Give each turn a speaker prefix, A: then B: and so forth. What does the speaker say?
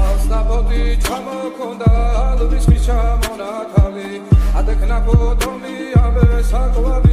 A: ასნაფოდი ჩამოქონდა ალვის ხის ჩამონათავი ადეკნაფო დომი აბე საკვაბი